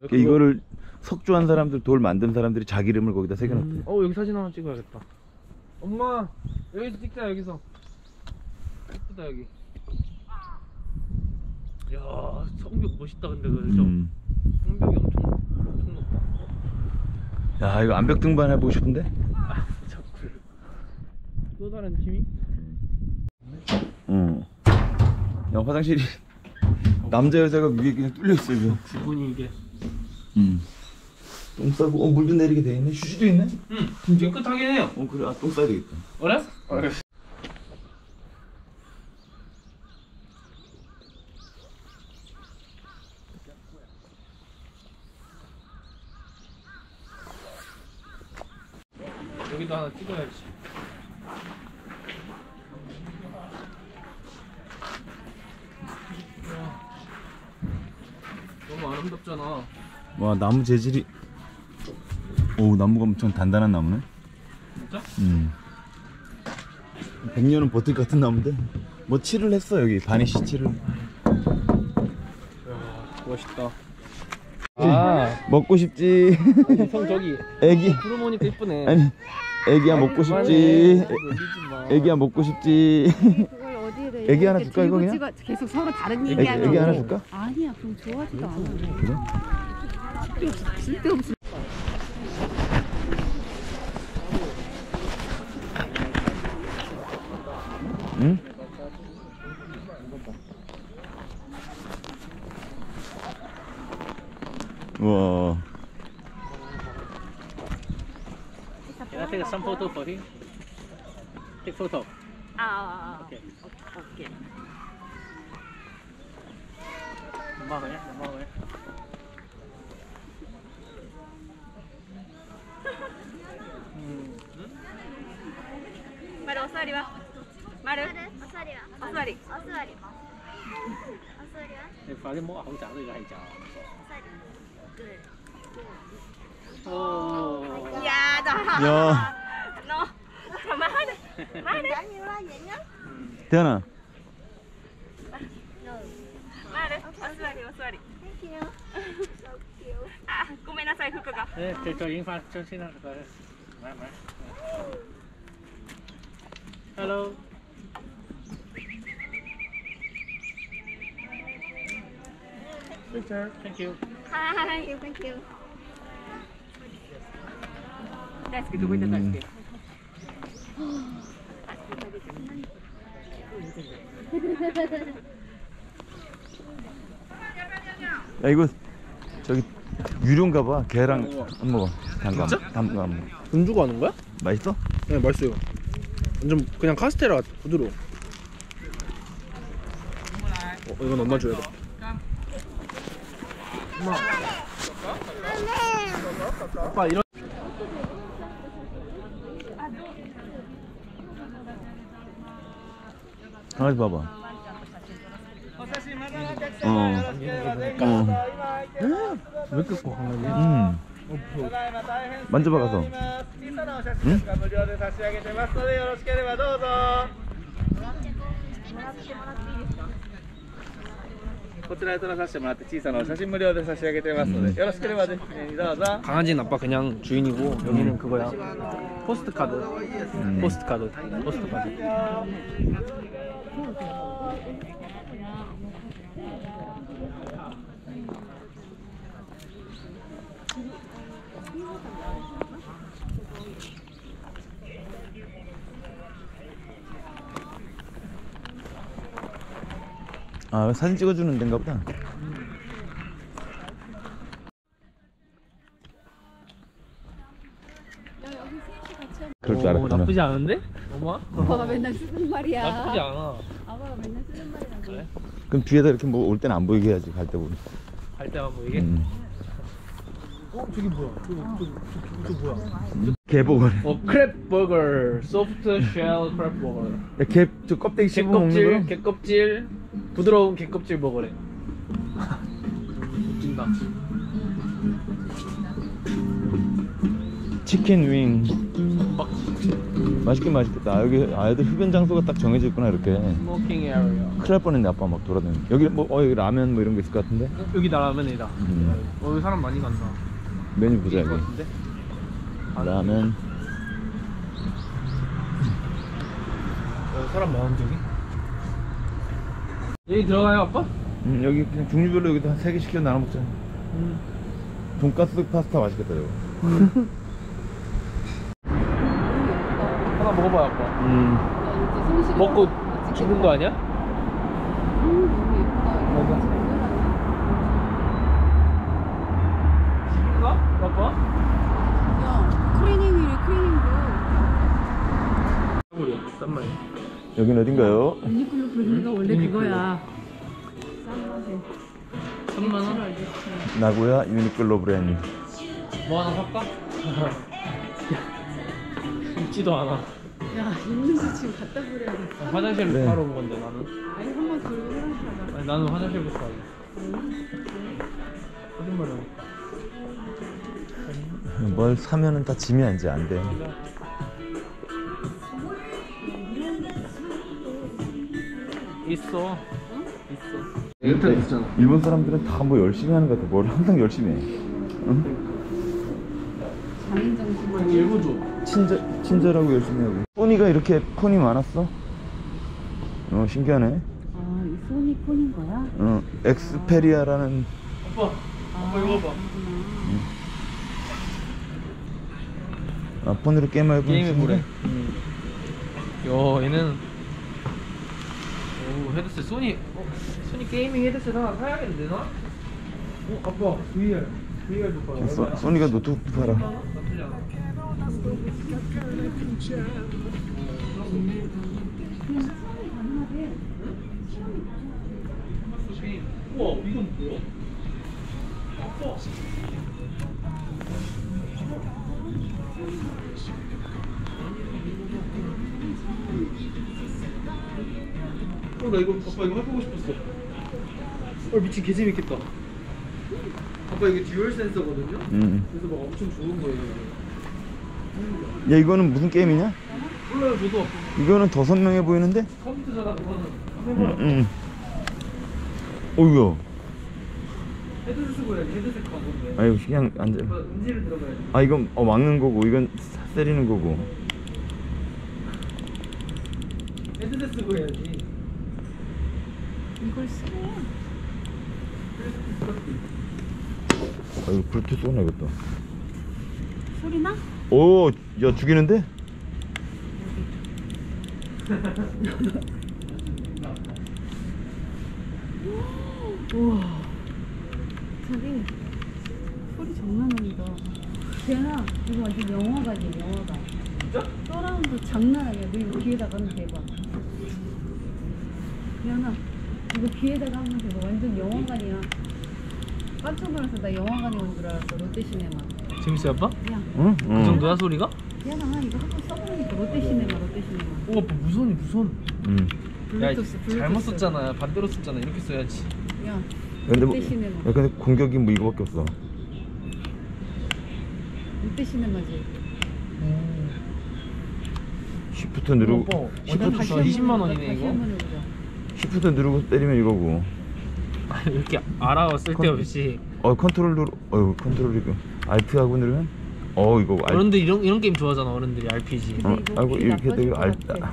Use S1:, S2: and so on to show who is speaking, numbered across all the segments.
S1: 그러니까 이거를 석주한 사람들 돌 만든 사람들이 자기 이름을 거기다 새겨놨대.
S2: 음, 어 여기 사진 하나 찍어야겠다. 엄마 여기서 찍자 여기서. 예쁘다 여기. 야 성벽 멋있다 근데 그죠?
S1: 음.
S2: 성벽이 엄청 엄청 높다.
S1: 야 이거 암벽 등반 해보고 싶은데?
S2: 자꾸 또 다른 팀이?
S1: 응. 야 화장실이 남자 여자가 위에 그냥 뚫려 있어 이거.
S2: 기분이 이게.
S1: 음. 똥 싸고 어 물도 내리게 돼 있네. 휴지도 있네.
S2: 응. 깨끗하긴 해요.
S1: 어 그래 아똥 싸야 되겠다.
S2: 그래? 그래. 여기도 하나 찍어야지. 와, 너무 아름답잖아.
S1: 와 나무 재질이 오 나무가 엄청 단단한 나무네.
S2: 진짜?
S1: 음. 100년은 버틸 것 같은 나무인데 뭐 칠을 했어 여기 바니쉬 칠을.
S2: 멋있다. 아,
S1: 먹고 싶지.
S2: 형 저기
S1: 애기
S2: 프로모니까 이쁘네.
S1: 아니 애기야 먹고 싶지. 애- 애기야 먹고 싶지. 애기 하나 줄까, 이거 그냥?
S3: 계속 서로 다른
S1: 애기,
S3: 얘기하는
S1: 애기 하나
S3: 거.
S1: 줄까?
S3: 아니야 그럼 좋아하지도 않아
S1: 그래?
S3: 쓸데없이
S1: 응? 와.
S2: Can I take some photo for him? Take photo.
S3: 아
S2: Okay.
S3: 오케이
S2: 고마워요.
S3: 丸お座りは？丸？
S4: お座りは？
S3: お座り
S4: お座りお座りは
S2: 你快啲摸口罩都要係罩
S4: お座り
S3: お座り。
S4: Thank you
S3: あごめんなさ
S2: い服が。えちょインファなか Hello. Picture. Thank you.
S3: Hi.
S4: Thank you.
S3: Desk 누구 있는 desk? Mm.
S1: 야 이거 저기 유료인가 봐. 걔랑 안 먹어. 단감. 단감. 안 먹어.
S2: 음주가 하는 거야?
S1: 맛있어?
S2: 네, 맛있어요. 완전 그냥 카스테라 같아, 부드러워. 어, 이건 엄마 줘야겠다. 엄마. 아빠 이런.
S1: 강아지 봐봐. 어. 어.
S2: 왜꼭 강아지?
S1: 음. 만져봐 가서. 응?
S5: 無料で差し上げてますのでよろしければどうぞこちらで撮らさせてもらって小さなお写真無料で差し上げてますのでよろしければぜひどうぞ
S2: 강아지는 아빠 그냥 주인이고 여기는 그거야. 포스트 카드.
S1: 음.
S2: 포스트 카드. 포스트 카드.
S1: 아 사진 찍어주는 데인가 보다. 그럴 줄
S2: 오,
S1: 알았구나.
S2: 나쁘지 않은데? 엄마?
S3: 아빠가 맨날 쓰는 말이야
S2: 나쁘지 않아.
S3: 아빠가 맨날 쓰는 말이라고
S1: 그럼 뒤에다 이렇게 뭐 올 때는 안 보이게 해야지 갈 때 보면.
S2: 갈 때만 보이게.
S1: 음.
S2: 어 저기 뭐야? 저기 저기 저기 저 뭐야?
S1: 게 버거래.
S2: 어 crab burger, soft shell crab burger.
S1: 야, 게, 저 껍데기 씹어 먹는
S2: 게껍질,
S1: 거?
S2: 게껍질, 부드러운 게껍질 버거래. 웃긴다. chicken wing.
S1: 맛있긴 맛있겠다. 아, 여기 아이들 흡연 장소가 딱 정해져 있구나 이렇게.
S2: smoking area
S1: 큰일 날 뻔했네 아빠 막 돌아다니는. 여기 뭐 어 여기 라면 뭐 이런 거 있을 것 같은데.
S2: 여기 라면이다
S1: 음.
S2: 어 여기 사람 많이 간다
S1: 메뉴 보자
S2: 이거
S1: 여기.
S2: 같은데?
S1: 라면.
S2: 어, 사람 많은데 여기? 여기 들어가요 아빠?
S1: 음, 여기 그냥 종류별로 여기다 세개 시켜 나눠 먹자. 돈가스 파스타 맛있겠다 이거.
S2: 하나 먹어봐요 아빠
S1: 음.
S2: 먹고 죽은 거 아니야?
S3: 음, 너무 예쁘다. 이거
S2: 먹어.
S3: 잘
S2: 죽은가? 아빠?
S3: 크리닝이래, 크리닝도.
S2: 싼 말이야
S1: 여긴 어딘가요?
S3: 유니클로 브랜드가 원래
S2: 유니클로.
S3: 그거야. 싼 맛에.
S2: 3만 원?
S1: 나고야 유니클로 브랜드.
S2: 뭐 하나 살까? 있지도 않아
S3: 야, 있는 거 지금 갖다 버려야겠다.
S2: 화장실을
S1: 그래.
S2: 가러 온 건데 나는
S3: 아니, 한 번 돌고 화장실 가자.
S2: 아니 나는 화장실부터 가자 거짓말이야
S1: 뭘 사면은 다 짐이 안지 안 돼.
S2: 있어 있어 인터넷 있잖아
S1: 일본 사람들은 다 뭐 열심히 하는 것 같아. 뭘 항상 열심히 해. 응?
S3: 장인 정신.
S2: 이거 일부 줘
S1: 친절, 친절하고 열심히 하고. 소니가 이렇게 폰이 많았어? 어, 신기하네.
S3: 아, 이 소니 폰인 거야?
S1: 어, Xperia라는
S2: 아빠 아빠 이거 봐봐
S1: 아, 폰으로 게임할
S2: 게임해 보래 야 얘는 오 헤드셋 소니 어, 소니 gaming 헤드셋 하나 사야겠는데 나? 어 아빠 VR VR 좀 봐라
S1: 소, 소니가 노트북 팔아.
S2: 않아 우와 이건 뭐야? 아빠 나 이거 아빠 이거 해보고 싶었어 어 미친 개 재밌겠다 아빠 이게 dual 센서거든요?
S1: 음.
S2: 그래서 막 엄청 좋은 거예요.
S1: 야, 이거는 무슨 게임이냐?
S2: 몰라요 저도
S1: 이거는 더 선명해 보이는데?
S2: 컴퓨터잖아 그거는
S1: 음,
S2: 해봐라
S1: 음. 어이구.
S2: 헤드셋 쓰고 해야지 헤드셋 가보네
S1: 아, 이거 그냥 앉아.
S2: 음질을 들어가야지
S1: 아, 이건 어, 막는 거고, 이건 사- 때리는 거고.
S2: 헤드셋 쓰고 해야지
S3: 이걸 쓰래.
S1: 아, 이거 블루투스 꺼내야겠다.
S3: 소리 나?
S1: 오, 야, 죽이는데?
S3: 우와. 저기, 소리 장난 아니다. 걔나, 이거 완전 영화관이야, 영화관.
S2: 진짜?
S3: 서라운드 장난 아니야. 너 이거 귀에다가 하면 대박. 미안아, 이거 귀에다가 하면 대박. 완전 영화관이야. 깜짝 놀라서 나 영화관에 온 줄 알았어. 롯데시네마.
S2: 재밌어 아빠?
S3: 야,
S1: 응?
S2: 그
S1: 응.
S2: 정도야 소리가?
S3: 미안아, 이거 한번 써보니까 롯데시네마, 롯데시네마.
S2: 오 아빠 무선이 무선
S1: 응.
S2: 야
S3: 블루투스, 블루투스.
S2: 잘못 썼잖아 반대로 썼잖아 이렇게 써야지
S3: 야,
S1: 근데 뭐,
S3: 롯데시네마.
S1: 야, 근데 공격이 뭐 이거밖에 없어.
S3: 롯데시네마지.
S1: 시프트 누르고,
S2: 오빠, 완전
S1: 시프트,
S2: 다시
S3: 한번
S2: 20만
S3: 해보자,
S2: 원이네,
S3: 다시
S2: 이거.
S3: 한번 해보자.
S1: 시프트 누르고 때리면 이거고.
S2: 이렇게 알아 쓸데없이
S1: 어, 컨트롤 누르, 어휴, 컨트롤 이거. 알트하고 누르면? 어, 이거 알,
S2: 어른들 이런 이런 게임 좋아하잖아 어른들이 RPG
S1: 어,
S3: 귀
S1: 이렇게 되고
S3: 것
S1: 알,
S3: 같아.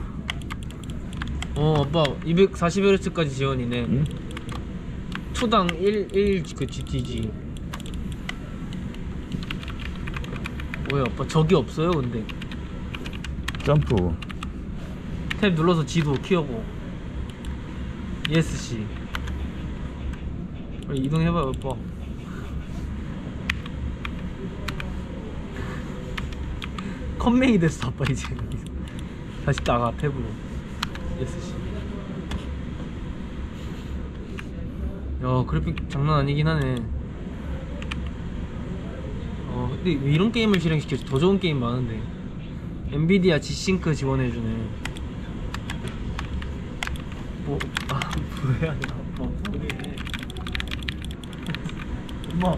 S2: 어 아빠 240Hz까지 지원이네
S1: 응?
S2: 초당 1, 1, 그 GTG 뭐야 아빠 적이 없어요 근데
S1: 점프.
S2: 탭 눌러서 지도 키우고 ESC 빨리 이동해봐 아빠 컴맹이 됐어 아빠 이제. 다시 나가 탭으로 ESC 야 그래픽 장난 아니긴 하네. 어 근데 왜 이런 게임을 실행시켰지 더 좋은 게임 많은데. 엔비디아 G싱크 지원해주네 아, 뭐야, 아빠, 뭐해. 엄마,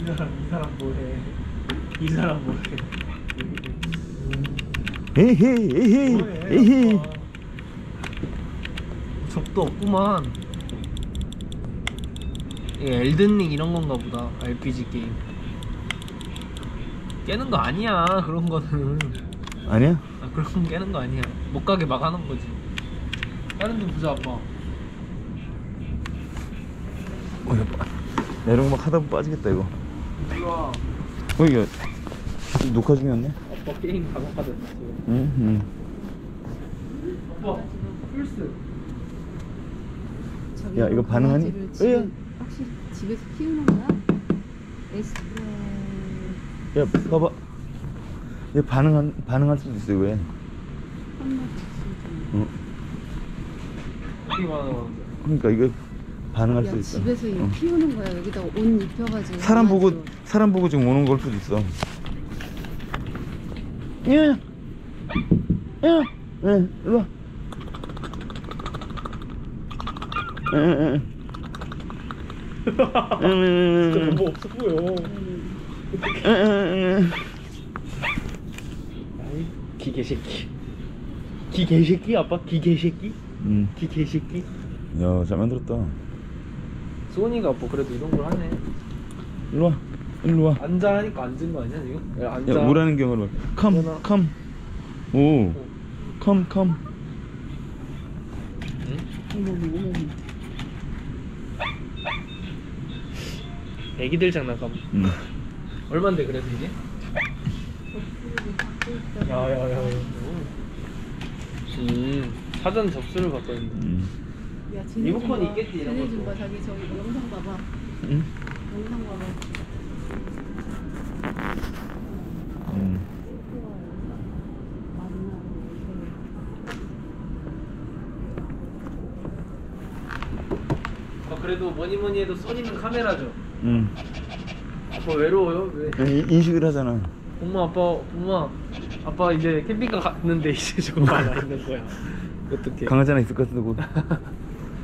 S2: 이 사람, 이 사람 뭐해. 이 사람 뭐해.
S1: 에헤이 에헤이 에헤이
S2: 적도 없구만. 이게 엘든링 이런 건가 보다. RPG 게임. 깨는 거 아니야. 그런 거는.
S1: 아니야?
S2: 아, 그런 건 깨는 거 아니야. 못 가게 막 하는 거지. 다른 데 보자, 아빠.
S1: 어, 야, 빠- 야, 이런 거막 하다 보면 빠지겠다 이거
S2: 와.
S1: 어 이게 녹화 중이었네?
S2: 아빠 게임 가격하다 지금.
S1: 응? 응
S2: 아빠 플스.
S1: 야, 이거 반응하니?
S3: 강아지를 집에,
S1: 으야.
S3: 확실히 집에서 키우는 거야? 에스프레
S1: 야 봐봐 얘 반응한, 반응할 수도 있어 왜 어,
S2: 많아.
S1: 그러니까 이거 반응할 야수 있어
S3: 집에서 이거
S1: 어.
S3: 키우는 거야 여기다 옷 입혀가지고
S1: 사람 보고
S3: 강아지로.
S1: 사람 보고 지금 오는 걸 수도 있어 야, 야, 야, 일로 와. 에, 에, 에. 에, 에, 에,
S2: 너무 없어 보여.
S1: 에, 에, 에.
S2: 아이 기계 새끼. 기계 새끼 아빠 기계 새끼?
S1: 음,
S2: 기계 새끼?
S1: 야, 잘 만들었다.
S2: 소니가 뭐 그래도 이런 걸 하네.
S1: 일로 와, 일로 와.
S2: 앉아 하니까 앉은 거 아니야 지금? 야, 앉아.
S1: 야, 뭐라는 경우를 컴,
S2: 전화.
S1: 컴. 오, 컴, 컴.
S2: 애기들 장난감.
S1: 음.
S2: 얼마인데 그래도 이게? 야야야. 음 사전 접수를 받고 있는데.
S1: 음.
S3: 야 쟤네
S2: 리모컨
S3: 좀 봐.
S2: 있겠지, 이런
S3: 쟤네 좀
S2: 것도.
S3: 봐 자기 저기 영상 봐봐
S1: 음.
S3: 영상 봐봐
S1: 음.
S2: 아 그래도 뭐니 뭐니 해도 소니는 카메라죠.
S1: 음.
S2: 아빠 외로워요? 왜?
S1: 인- 인식을 하잖아.
S2: 엄마 아빠 엄마 아빠 이제 캠핑카 갔는데 이제 저거 말아 있는 거야. 어떻게?
S1: 강아지 하나 있을 것 같은데 곧.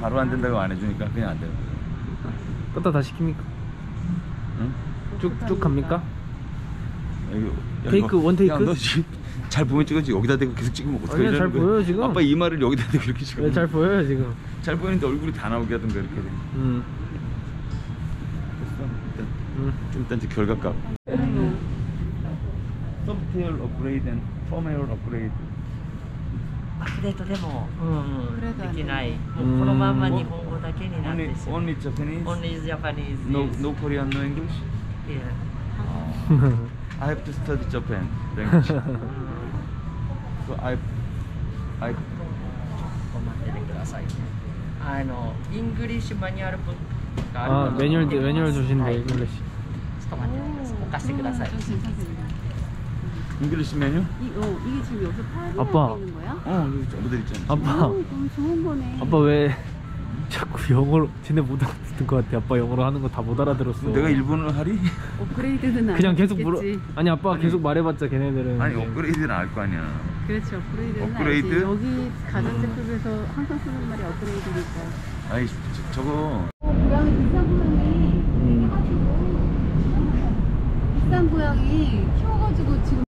S1: 바로 안 된다고 안 해주니까 그냥 안 거야.
S2: 껐다 다시 킵니까?
S1: 응?
S2: 쭉쭉 갑니까?
S1: 여기,
S2: take, one take?
S1: 야, 너 지금 잘 보면 찍었지. 여기다 대고 계속 찍으면 어떡해.
S2: 아니야, 잘 보여요, 지금.
S1: 아빠 이마를 여기다 대고 이렇게 찍으면.
S2: 네, 잘 보여요 지금.
S1: 잘 보이는데 얼굴이 다 나오게 하던가 이렇게 돼.
S2: 음.
S1: 됐어. 일단,
S2: 음.
S1: 좀 일단 이제 결과값. software upgrade and firmware upgrade.
S6: アップデートでも、できない、も
S2: う
S6: このまま日本語だけになってしまう。
S1: Only Japanese?
S6: Only Japanese.
S1: No, no Korean, no English?
S6: Yeah.
S1: I have to study Japan language. so I, I.
S6: あの、イングリッシュマニュアルブックがあるので、メニ
S2: ューで、メニュ
S6: ーで、ちょっと待ってください。お貸してください。
S1: English 메뉴?
S3: 이, 어, 이게 지금 여기서 팔고
S2: 아빠.
S3: 있는 거야?
S1: 어, 여기 모델 있잖아.
S2: 아빠
S3: 오, 너무 좋은 거네.
S2: 아빠 왜 자꾸 영어로 쟤네 못 알아듣는 것 같아. 아빠 영어로 하는 거 다 못 알아들었어.
S1: 내가 일본어를 하리?
S3: 업그레이드는 안
S2: 그냥 계속 물어. 아니 아빠
S1: 아니.
S2: 계속 말해봤자 걔네들은.
S1: 아니. 업그레이드는 알 거 아니야.
S3: 그렇지 업그레이드는
S1: 업그레이드?
S3: 알지. 여기 가전제품에서 항상 쓰는 말이 업그레이드니까.
S1: 아이 저, 저거
S3: 어, 고양이 비싼 고양이
S2: 음.
S3: 해가지고 비싼 고양이 키워가지고 지금